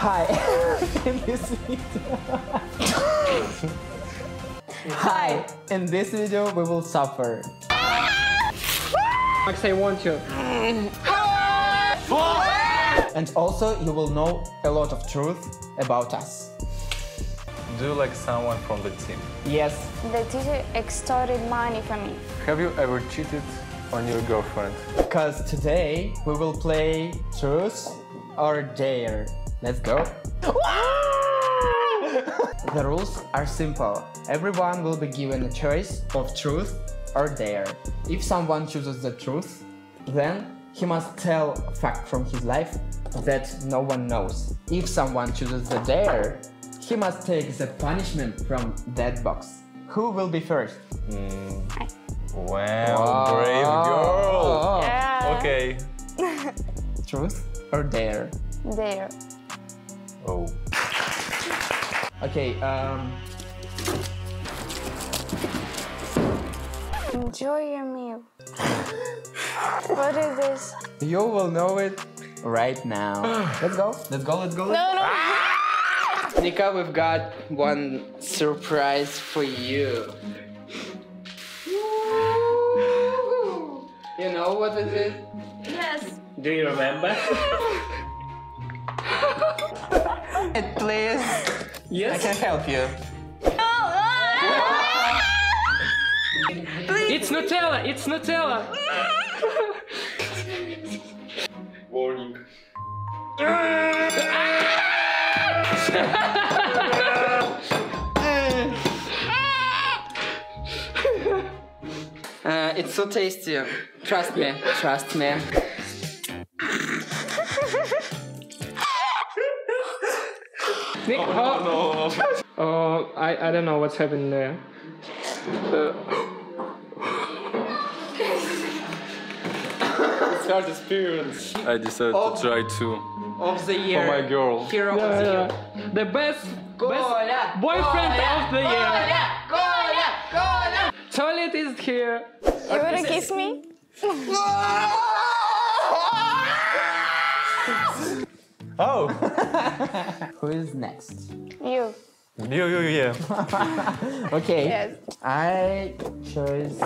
Hi. in this video. Hi. In this video, we will suffer. Max, I want you. And also, you will know a lot of truth about us. Do you like someone from the team? Yes. The teacher extorted money from me. Have you ever cheated on your girlfriend? Because today we will play truth or dare. Let's go. the rules are simple. Everyone will be given a choice of truth or dare. If someone chooses the truth, then he must tell a fact from his life that no one knows. If someone chooses the dare, he must take the punishment from that box. Who will be first? Hmm. Wow, brave girl! Yeah. Okay. Truth or dare? There. Okay, um, Enjoy your meal. what is this? you will know it right now. let's go, let's go, let's go. Let's No, no. Nika, we've got one surprise for you. You know what is it? Yes. Do you remember? It please. I yes. can help you. It's Nutella. It's Nutella. Warning. Uh, it's so tasty. Trust me. Trust me. I, I don't know what's happening there. Uh, it's hard experience. I decided of, to try too. Of the year. For my girl. Hero yeah, of the yeah. year. The best, Gola, boyfriend Gola, of the year. Gola, Gola, Gola. Toilet is here. You wanna kiss me? oh. Who is next? You you, you, yeah. Okay. Yes. I chose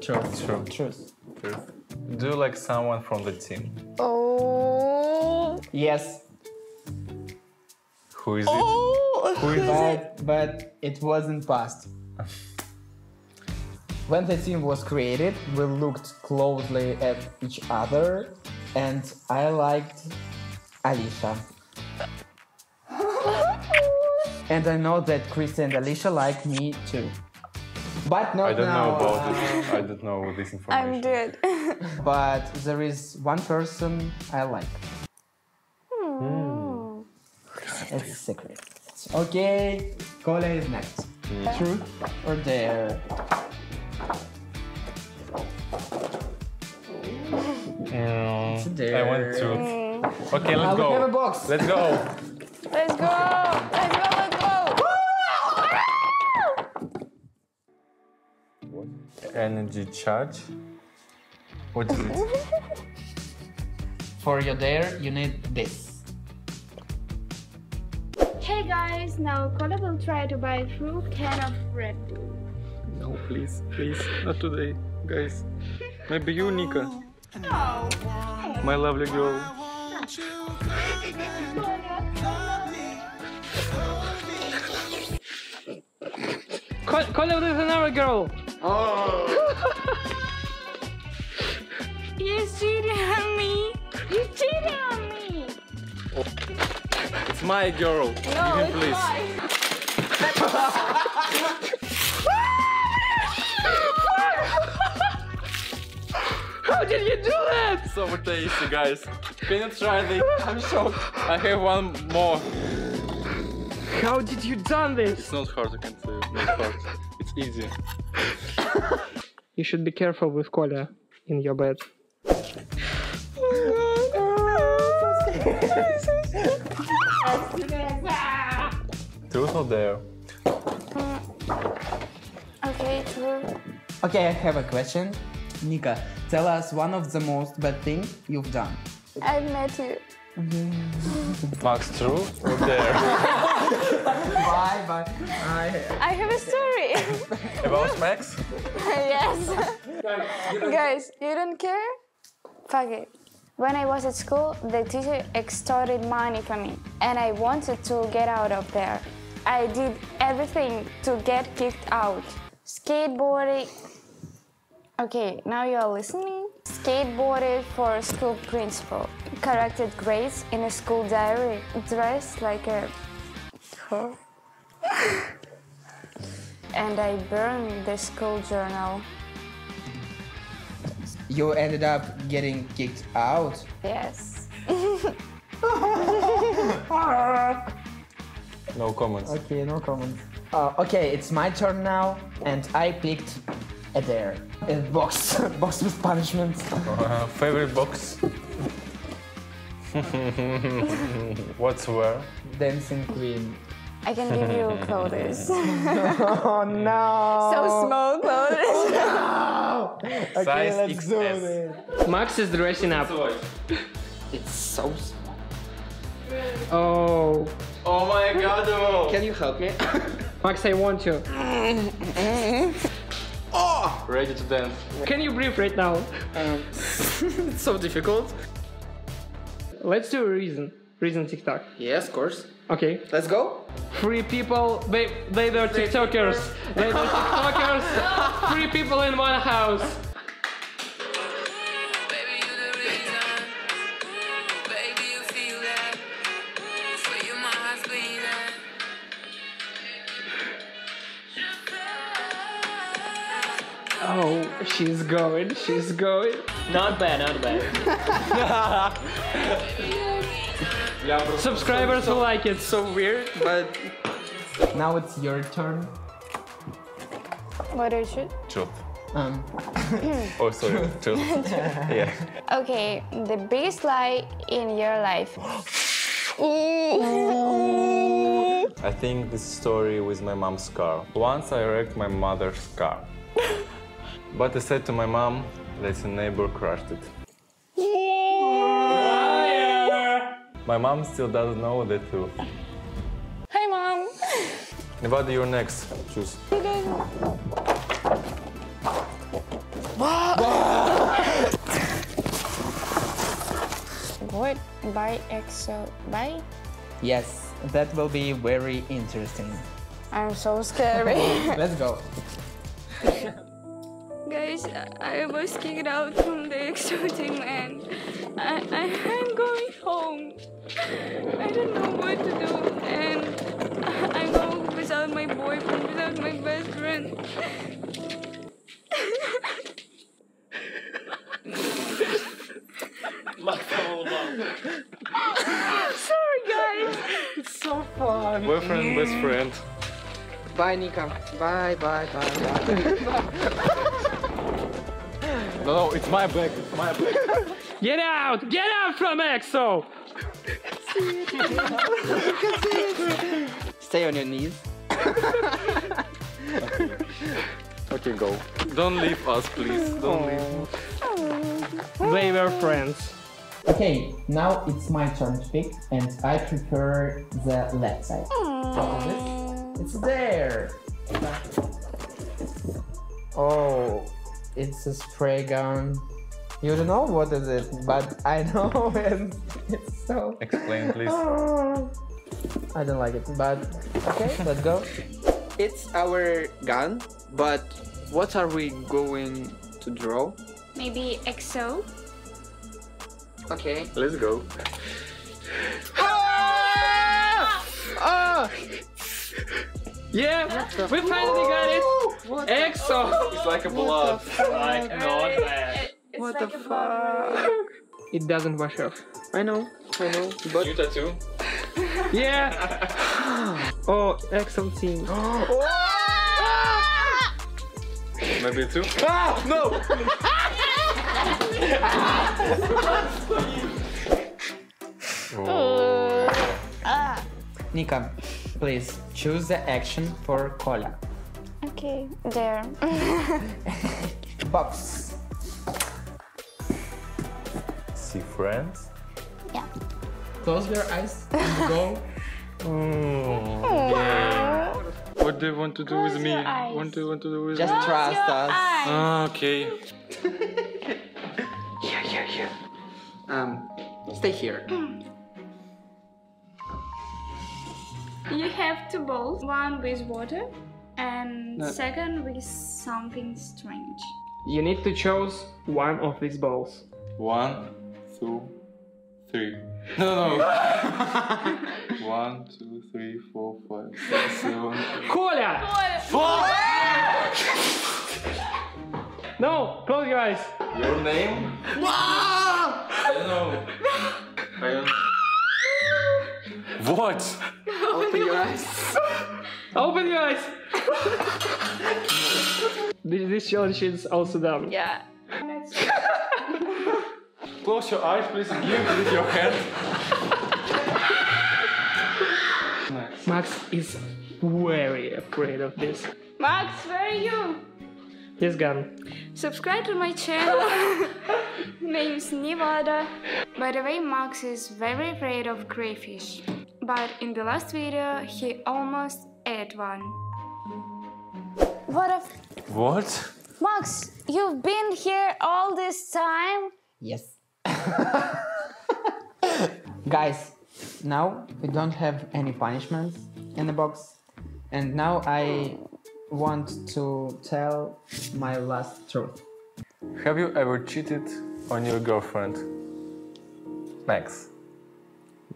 truth. True. Truth. Do you like someone from the team? Oh. Yes. Who is it? Oh. Who is it? but but it wasn't past. When the team was created, we looked closely at each other, and I liked Alicia. And I know that Krista and Alicia like me too. But not I don't now. know about this. I don't know this information. I'm dead. But there is one person I like. It's a secret. Okay, Kola is next. Truth or dare? Mm, It's a dare. I want to. Okay, Ah, let's we have a go. box. Let's go. Let's go. Energy charge. What is it? For your dare, you need this. Hey guys, now Kola will try to buy a full can of Red Bull. No, please, please, not today, guys. Maybe you, Nika. No. My lovely girl. Call, call it another girl. You cheated on me. You cheated on me. It's my girl. No, Give me, it's please. mine. How did you do that? So tasty, guys. Can you try this? I'm shocked. I have one more. How did you done this? It's not hard, I can say. Not hard. It's easy. You should be careful with Kola in your bed. Truth or dare? Okay, true. Okay, I have a question. Nika, tell us one of the most bad things you've done. I met you. Max, true or dare? Bye bye. I, I have a story. About Max? yes. Guys, you don't care? Fuck it. When I was at school, the teacher extorted money from me, and I wanted to get out of there. I did everything to get kicked out. Skateboarding. Okay, now you are listening. Skateboarded for school principal. Corrected grades in a school diary. Dressed like a whore. and I burned the school journal. you ended up getting kicked out. Yes. No comments. Okay, no comments. Uh, okay, it's my turn now, and I picked a dare. A box, box with punishments. Uh, favorite box? What's where? Dancing Queen. I can give you clothes. Oh no! so small clothes. Okay, Size let's do XS. this. Max is dressing up. It's so. small. Oh, Oh my god. Can you help me? Max, I want you. Oh! Ready to dance. Can you breathe right now? Um, it's so difficult. Let's do a reason. Reason TikTok. Yes, of course. Okay. Let's go. Three people, they, they were TikTokers. They were TikTokers. Three people in one house. Oh, she's going. She's going. Not bad, not bad. Subscribers will like it. So weird, but. Now it's your turn. what do you shoot? Truth. Um, Oh, sorry. Truth. yeah. Okay, the biggest lie in your life. I think this story with my mom's car. Once I wrecked my mother's car. But I said to my mom that a neighbor crushed it. My mom still doesn't know the truth. Hi, mom. What your next? Choose. What? By XO? By? yes, that will be very interesting. I'm so scary. Let's go. Guys, I was kicked out from the XO team. I, I, I'm going home. I don't know what to do, and I'm home without my boyfriend, without my best friend. Sorry, guys. It's so fun. Boyfriend, best friend. Bye, Nika. Bye, bye, bye, bye. No, no, it's my bag. It's my bag. Get out! Get out from XO! Stay on your knees. Okay, go. Don't leave us, please. Don't leave. They were friends. Okay, now it's my turn to pick, and I prefer the left side. It's there. Oh, it's a spray gun. You don't know what is it, but I know, and it's so. Explain, please. Oh, I don't like it, but okay, let's go. It's our gun, but what are we going to draw? Maybe XO? Okay. Let's go. ah! ah! Yeah, we finally got it. XO. It's like a blood. Like, not bad. It's What like the fuck? It doesn't wash off. I know, I know, but You tattoo? Yeah. oh, XO team. Maybe two? Ah, oh. Nika, please choose the action for Kola. Okay, there. Box. See friends? Yeah. Close your eyes and go. What do you want to do with me? your eyes. What do you want to do with Just me? trust us. Ah, okay. Here, here, here. Um, stay here. You have two bowls, one with water and no. second with something strange. You need to choose one of these balls. One, two, three. No, no. one, two, three, four, five, six, seven. Коля! no, close your eyes. Your name? I don't know. I don't know. What? Open your eyes. Open your eyes. this, this challenge is also done. Yeah. Close your eyes, please. Give with your hand. Max is very afraid of this. Max, where are you? He's gone. Subscribe to my channel. Name's Nevada. By the way, Max is very afraid of crayfish. But in the last video, he almost ate one. What if What? Max, you've been here all this time? Yes. Guys, now we don't have any punishments in the box. And now I want to tell my last truth. Have you ever cheated on your girlfriend? Max.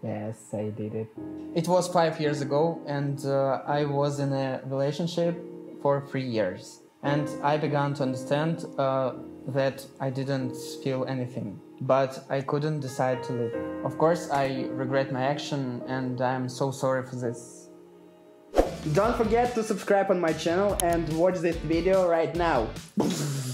Yes, I did it. It was five years ago, and uh, I was in a relationship for three years. And I began to understand uh, that I didn't feel anything, but I couldn't decide to leave. Of course, I regret my action, and I'm so sorry for this. Don't forget to subscribe on my channel and watch this video right now.